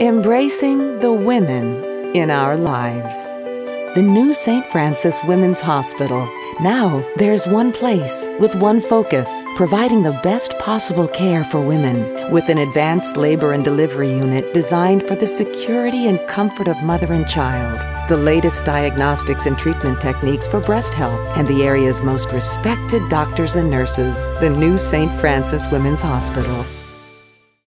Embracing the women in our lives. The new St. Francis Women's Hospital. Now there's one place with one focus, providing the best possible care for women with an advanced labor and delivery unit designed for the security and comfort of mother and child. The latest diagnostics and treatment techniques for breast health and the area's most respected doctors and nurses. The new St. Francis Women's Hospital.